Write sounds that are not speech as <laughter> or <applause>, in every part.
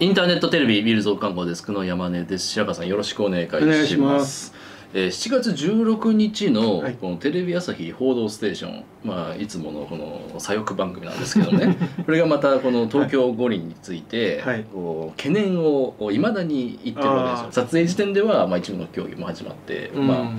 インターネットテレビビルズオ観光デスクの山根です。白川さんよろしくお願いします。ます。えー7月16日のはい。このテレビ朝日報道ステーション、まあいつものこの左翼番組なんですけどね。<laughs> これがまたこの東京五輪について、はい。こう懸念をいまだに言ってるわけですよ。撮影時点ではまあ一部の競技も始まって、まあ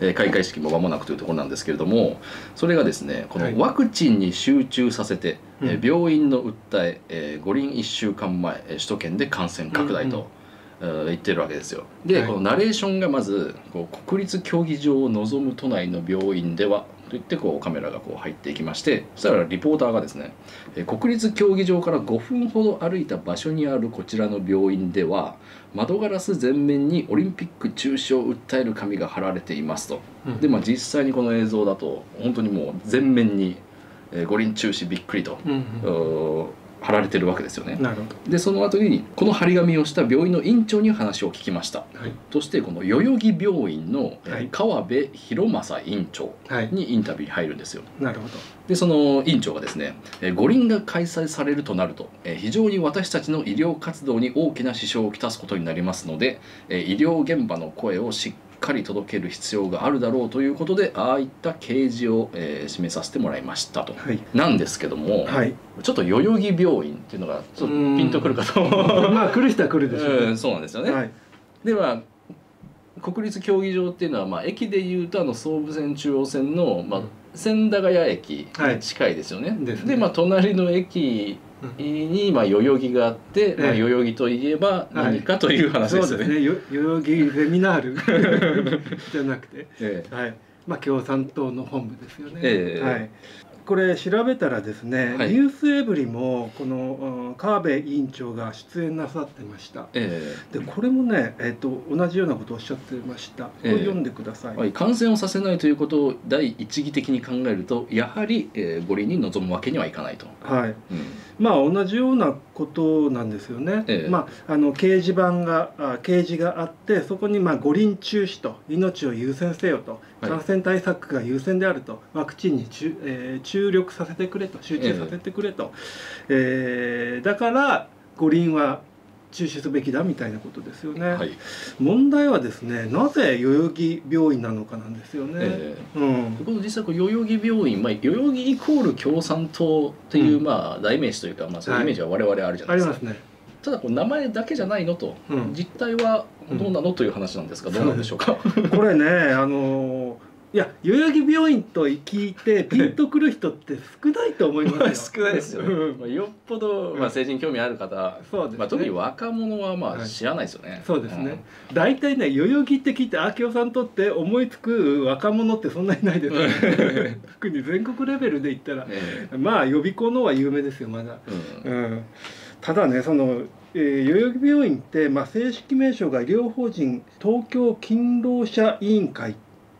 えー開会式も間もなくというところなんですけれどもそれがですねこはい。のワクチンに集中させて、うん。えー病院の訴ええー五輪1週間前えー首都圏で感染拡大と、うんうん。えー言ってるわけですよ。で、はい。このナレーションがまずこう国立競技場を望む都内の病院ではと言ってこうカメラがこう入っていきましてそしたらリポーターがですねえー国立競技場から5分ほど歩いた場所にあるこちらの病院では窓ガラス全面にオリンピック中止を訴える紙が貼られていますと。うん。でまあ実際にこの映像だと本当にもう全面に、えー五輪中止びっくりと、うん貼られてるわけですよね。なるほでその後にこの張り紙をした病院の院長に話を聞きました。どはいそしてこの代々木病院の川辺博正院長はいにインタビューに入るんですよ。なるほどでその院長がですねえー五輪が開催されるとなるとえー非常に私たちの医療活動に大きな支障をきたすことになりますのでえー医療現場の声をしっかり届ける必要があるだろうということでああいった掲示をえー示させてもらいましたと。はいなんですけども、はいちょっと代々木病院っていうのがちょっとピンとくるかと。まあ来る人は来るでしょうねうんそうなんですよね。はいでは国立競技場っていうのは、まあ、駅でいうとあの総武線中央線の、まあ、千駄ヶ谷駅に近いですよね。ですね。まあ、隣の駅に、まあ、代々木があって、まあ、ええ代々木といえば何かという話ですよね。ですね。よ代々木ゼミナール <laughs> じゃなくて。え。はい。まあ共産党の本部ですよね。ええ。はいこれ調べたらですね、はい。ニュースエブリもこのうん川辺委員長が出演なさってました。えでこれもね、えっと同じようなことをおっしゃってました。これええ読んでください、はい、感染をさせないということを第一義的に考えるとやはり、えー五輪に臨むわけにはいかないと。はい。うんまあ同じようなことなんですよね。ええ。まああの掲示板があ掲示があってそこにまあ五輪中止と命を優先せよと、はい。感染対策が優先であるとワクチンに注,、えー注力させてくれと集中させてくれと、えーだから五輪は中止すべきだみたいなことですよね。はい。問題はですねなぜ代々木病院なのかなんですよね。ええ。うん。この実際こう代々木病院、まあ、代々木イコール共産党っていう、うん。まあ代名詞というか、まあ、そういうイメージは我々あるじゃないですか、ありますね。ただこう名前だけじゃないのと、うん。実態はどうなのという話なんですが、どうなんでしょうか？<laughs> これねあのいや代々木病院と聞いて <laughs> ピンとくる人って少ないと思いますよ。<laughs> 少ないですよね、うん。まあ、よっぽど、まあ、政治に興味ある方、そうですね。まあ、特に若者はまはい。あ知らないですよね、そうですね。大体ね代々木って聞いてあ共産党って思いつく若者ってそんなにいないですよね。<laughs> 特に全国レベルで言ったら。うんえ。まあ予備校のは有名ですよまだ。えうん。うん、ただねその、えー代々木病院って、まあ、正式名称が医療法人東京勤労者委員会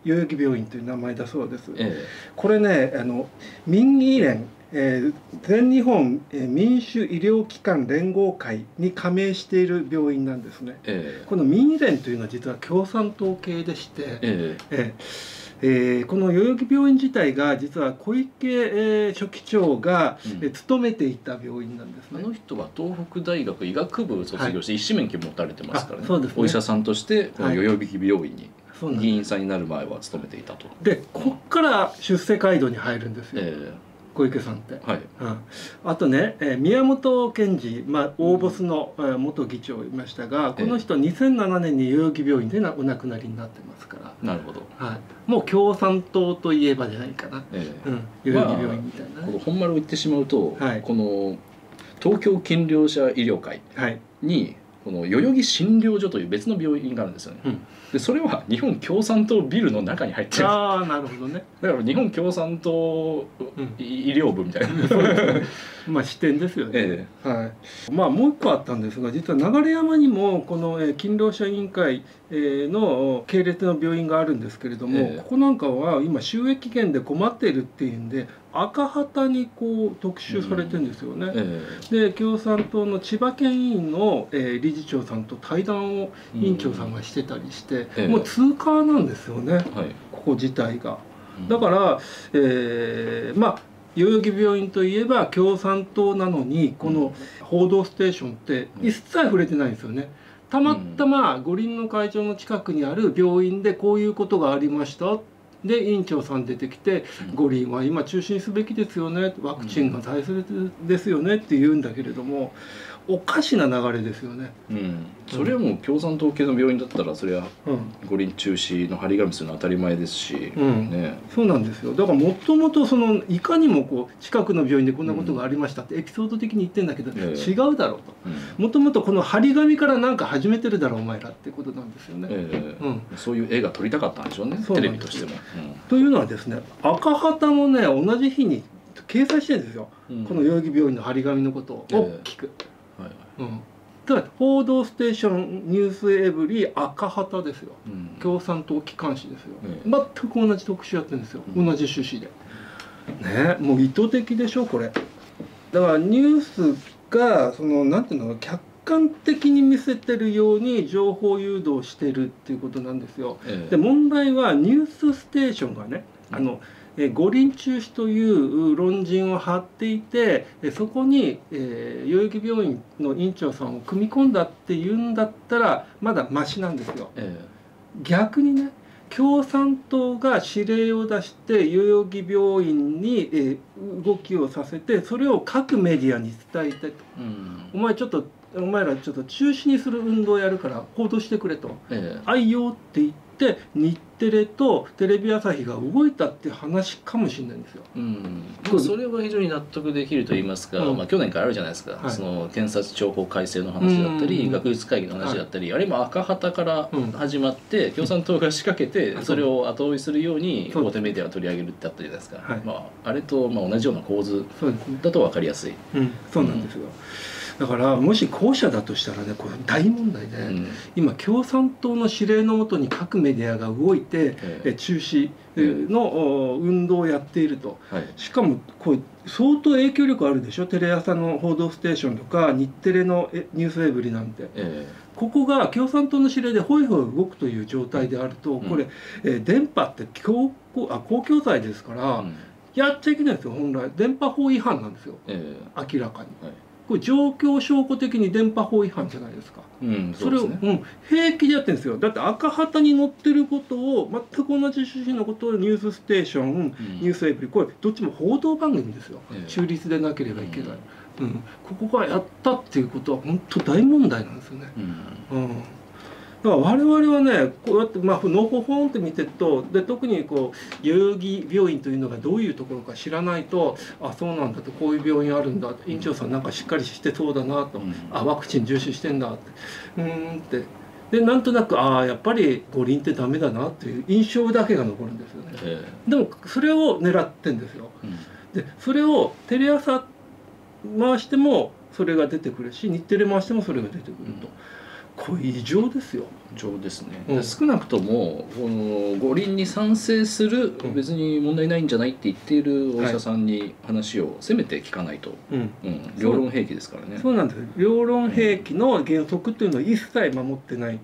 代々木病院という名前だそうです。えこれねあの民医連、えー全日本えー民主医療機関連合会に加盟している病院なんですね。ええ。この民医連というのは実は共産党系でして、ええ。えーえーこの代々木病院自体が実は小池、えー書記長が、うん。えー勤めていた病院なんですね。あの人は東北大学医学部卒業して医師免許持たれてますからね,、あそうですね。お医者さんとしてこの代々木病院に議員さんになる前は勤めていたと。でこっから出世街道に入るんですよ、え小池さんって。えはい。うん。あとね、えー宮本賢治、まあ、大ボスの、えー元議長いましたがこの人2007年に代々木病院でなお亡くなりになってますから、なるほど。はい、もう共産党といえばじゃないかな、ええ。うん、代々木病院みたいな。ね、この本丸を言ってしまうと、はい。この東京健療者医療会はいにこの代々木診療所という別の病院があるんですよね。うんでそれは日本共産党ビルの中に入ってる。ああなるほどね、だから日本共産党うん。医療部みたいな。まあ視点ですよね、えはい、まあもう一個あったんですが実は流山にもこの、えー勤労者委員会、えーの系列の病院があるんですけれども、ええ。ここなんかは今収益源で困っているっていうんで赤旗にこう特集されてるんですよね。ええで共産党の千葉県委員の、えー理事長さんと対談をえ委員長さんがしてたりして、ええ。もう通過なんですよね。はい。ここ自体が。だから、えーまあ代々木病院といえば共産党なのにこの「報道ステーション」って一切触れてないんですよね。たまたま五輪の会場の近くにある病院でこういうことがありました。で院長さん出てきて「五輪は今中止にすべきですよね。ワクチンが大切ですよね」って言うんだけれどもおかしな流れですよね。うん、それはもう共産党系の病院だったらそれはうん。五輪中止の張り紙するのは当たり前ですし、うん。ね。そうなんですよ。だからもともとそのいかにもこう近くの病院でこんなことがありましたってエピソード的に言ってんだけど、ええ。違うだろうと。うん。もともとこの張り紙からなんか始めてるだろうお前らってことなんですよね。ええ。うん。そういう絵が撮りたかったんでしょうねテレビとしても。というのはですね赤旗もね同じ日に掲載してるんですよ、うん。この代々木病院の張り紙のことを。ええ。大きく。はい。うんだから「報道ステーションニュースエブリー赤旗ですよ。うん。共産党機関紙ですよ、ええ。全く同じ特集やってるんですよ、うん。同じ趣旨で。ね。もう意図的でしょこれ。だからニュースがそのなんていうの客観的に見せてるように情報誘導してるっていうことなんですよ。ええ。で問題は「ニュースステーション」がねあのえー五輪中止という論陣を張っていてえーそこに、えー代々木病院の院長さんを組み込んだっていうんだったらまだマシなんですよ。え逆にね共産党が指令を出して代々木病院に、えー動きをさせてそれを各メディアに伝えてうん。お前ちょっとお前らちょっと中止にする運動をやるから報道してくれと。ええ。愛用って言って日テレとテレビ朝日が動いたっていう話かもしれないんですよ。うん、でもそれは非常に納得できると言いますか、うん。まあ、去年からあるじゃないですか、はい。その検察庁法改正の話だったり、うん。学術会議の話だったり、あれも赤旗からうん始まって、共産党が仕掛けてあそれを後追いするように大手メディアが取り上げるってあったじゃないですか、はい。まあ、あれとまあ同じような構図。だと分かりやすい。うん、そうなんですよ。だからもし後者だとしたらねこれ大問題で、うん。今共産党の指令のもとに各メディアが動いてええ。中止えのお運動をやっていると。はい。しかもこれ相当影響力あるでしょ？テレ朝の「報道ステーション」とか日テレのえ「ニュースエブリ」なんて。えここが共産党の指令でホイホイ動くという状態であるとこれ、え電波って公公あ公共財ですから、えうん。やっちゃいけないんですよ本来。電波法違反なんですよ。え。明らかに。はいこれ状況証拠的に電波法違反じゃないですか。えうん、それをそうですね。うん、平気でやってるんですよ。だって赤旗に載ってることを全く同じ趣旨のことを「ニュースステーション」うん。ニュースエブリ」これどっちも報道番組ですよ、ええ。中立でなければいけない、うん。ここがやったっていうことは本当大問題なんですよね。うん。うんだから我々はねこうやってまあのほほんって見てるとで特にこう代々木病院というのがどういうところか知らないとあそうなんだとこういう病院あるんだ院長さんなんかしっかりしてそうだなと、うん。あワクチン重視してんだってうーんって。でなんとなくああやっぱり五輪ってダメだなっていう印象だけが残るんですよね。えでもそれを狙ってんですよ。えうん。でそれをテレ朝回してもそれが出てくるし日テレ回してもそれが出てくると、これ異常ですよ。上ですね、うん。少なくともこの五輪に賛成するうん。別に問題ないんじゃないって言っているお医者さんに話をせめて聞かないと、うん。う。ん、両論兵器ですからね。そうなんです。両論兵器の原則っていうのを一切守ってない。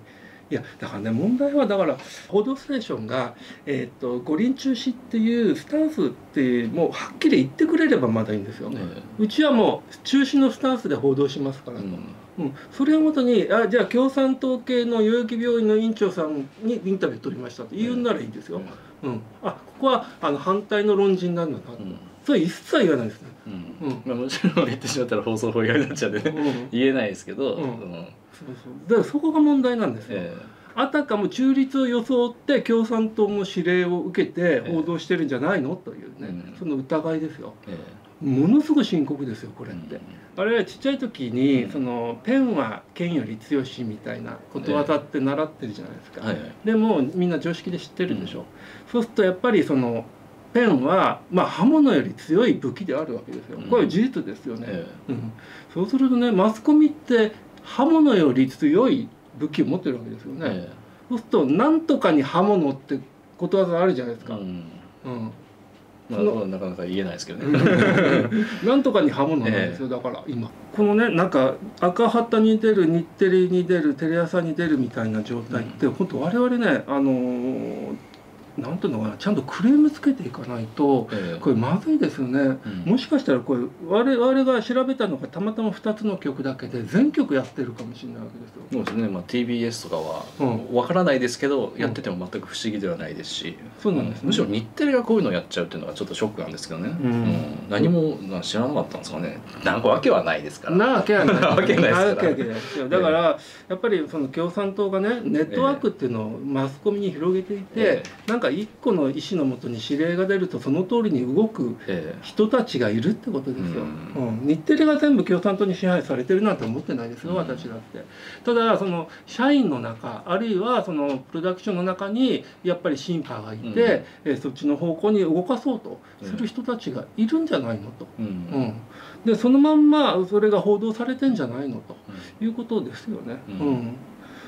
いやだからね問題はだから「報道ステーションが」えーと五輪中止っていうスタンスってもうはっきり言ってくれればまだいいんですよ、ね。うちはもう中止のスタンスで報道しますから。と、うんうん、それをもとにあじゃあ共産党系の代々木病院の院長さんにインタビュー取りましたと。言うんならいいですよ、うん、あここはあの反対の論陣なんだなと、うん。それ一切言わないですね、うん。うん。まあ、もちろん言ってしまったら放送法違反になっちゃうんでうん。ね言えないですけど、うん。そうそう。だからそこが問題なんですよ、えあたかも中立を装って共産党の指令を受けて報道してるんじゃないの？というね、うん。その疑いですよ。ええものすごい深刻ですよこえれって、うん。あれはちっちゃい時に、うん。そのペンは剣より強しみたいなことわざって習ってるじゃないですか、はいはい。でもみんな常識で知ってるでしょ、そうするとやっぱりそのペンは、まあ、刃物より強い武器であるわけですよ。これは事実ですよね、えうん、そうするとねマスコミって刃物より強い武器を持ってるわけですよね、ええ。そうするとなんとかに刃物ってことわざあるじゃないですか、えうん。うんまあ、なかなか言えないですけどね。なんとかに刃物なんですよ、だから今。このねなんか赤旗に出る日テレに出るテレ朝に出るみたいな状態って、本当我々ねあのーなんていうのかなちゃんとクレームつけていかないとええ。これまずいですよね。うん。もしかしたらこれ我々が調べたのがたまたま2つの曲だけで全曲やってるかもしれないわけですよ。そうですね、まあ、TBS とかはうん。わからないですけど、ん。やってても全く不思議ではないですし、そうなんですね。むしろ日テレがこういうのをやっちゃうっていうのがちょっとショックなんですけどね、ん。何もな知らなかったんですかね。なんかわけはないですから。なわけはないなわけないですから。だからやっぱりその共産党がねネットワークっていうのをマスコミに広げていて、え。なんか一個の意思のもとに指令が出るとその通りに動くえ人たちがいるってことですよ、ううん。日テレが全部共産党に支配されてるなんて思ってないですよ、うん。私だって。ただその社員の中あるいはそのプロダクションの中にやっぱりシンパーがいて、うん。えーそっちの方向に動かそうとする人たちがいるんじゃないのと、うん。うん。でそのまんまそれが報道されてんじゃないのということですよね。ううん。ん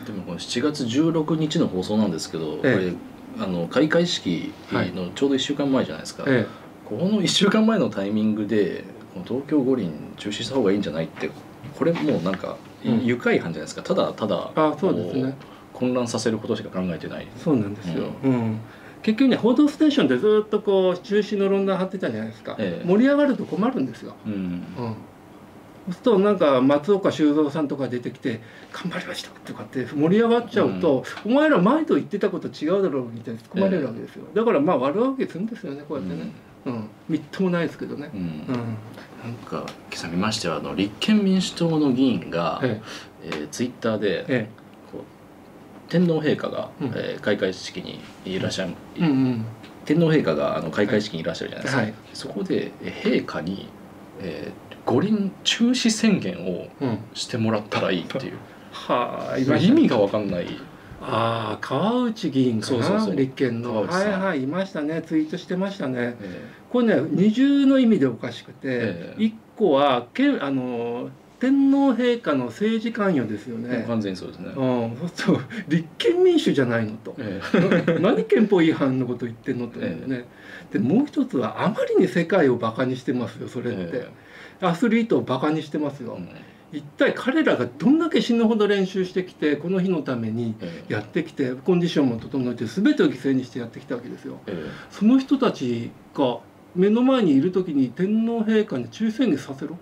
でもこの7月16日の放送なんですけど、え。これあの開会式のちょうど1週間前じゃないですか、えこの1週間前のタイミングで東京五輪中止した方がいいんじゃないってこれもうなんかうん。愉快犯じゃないですか。ただただえあそうですね。混乱させることしか考えてない。そうなんですよ。うん。結局ね「報道ステーション」でずっとこう中止の論断張ってたじゃないですか、ええ。盛り上がると困るんですよ。うん。うんそうするとなんか松岡修造さんとか出てきて「頑張りました」とかって盛り上がっちゃうと「お前ら前と言ってたこと違うだろう」みたいに突っ込まれるわけですよ、だからまあ悪あがきするんですよねこうやってね。うん、みっともないですけどね。うん。うん、なんか今朝見ましてはあの立憲民主党の議員が、ええ。ーツイッターで、えこう天皇陛下が、うん。えー開会式にいらっしゃる、えうんうん。天皇陛下があの開会式にいらっしゃるじゃないですか、はい。そこでえー陛下に、えー五輪中止宣言をうん。してもらったらいいっていう。はあいました意味が分かんない。ああ川内議員かなそうそう立憲の。はいはいいましたね。ツイートしてましたね。えこれね二重の意味でおかしくて、ええ。一個はけんあの天皇陛下の政治関与ですよーね、完全にそうですね、うん、そうすると立憲民主じゃないのと。えー <laughs> 何憲法違反のこと言ってんのというね、でもう一つはあまりに世界をバカにしてますよそれって、えアスリートをバカにしてますよ、ーうん。一体彼らがどんだけ死ぬほど練習してきてこの日のためにえーやってきてコンディションも整えて全てを犠牲にしてやってきたわけですよ。えーその人たちが目の前にいる時に天皇陛下に抽選にさせろ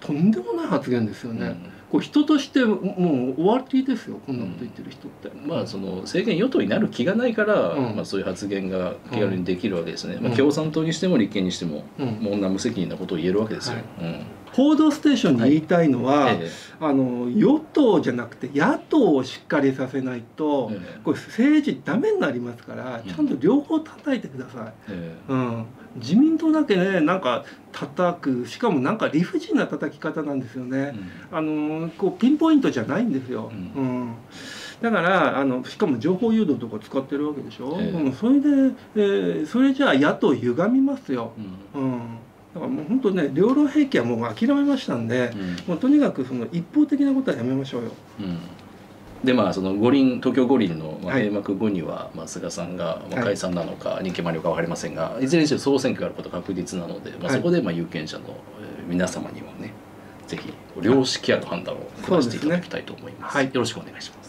とんでもない発言ですようん。ね、こう人としてもう終わりですよこんなこと言ってる人って、まあその政権与党になる気がないから、うん。まあ、そういう発言が気軽にできるわけですね、まあ、うん共産党にしても立憲にしても、うん。もうこんな無責任なことを言えるわけですよ。はい。うん報道ステーションに言いたいのは、えあの与党じゃなくて野党をしっかりさせないと、ええ。これ政治ダメになりますからうん。ちゃんと両方叩いてください。えうん、自民党だけねなんか叩くしかもなんか理不尽な叩き方なんですよね。あのこうピンポイントじゃないんですよ。ううん。だからあのしかも情報誘導とか使ってるわけでしょ、ええ。うん、それで、えーそれじゃあ野党歪みますよ。うんうん。うん、だからもう本当ね両論兵器はもう諦めましたんで、うんもうとにかくその一方的なことはやめましょうよ。うんでまあその五輪東京五輪の閉幕後には、まあ、菅さんが解散なのか任期満了か分かりませんが、い、ずれにせよ総選挙があることが確実なので、まあ、はいそこでまあ有権者のえー皆様にもねぜひ良識ある判断を下していただきたいと思います。はいよろしくお願いします。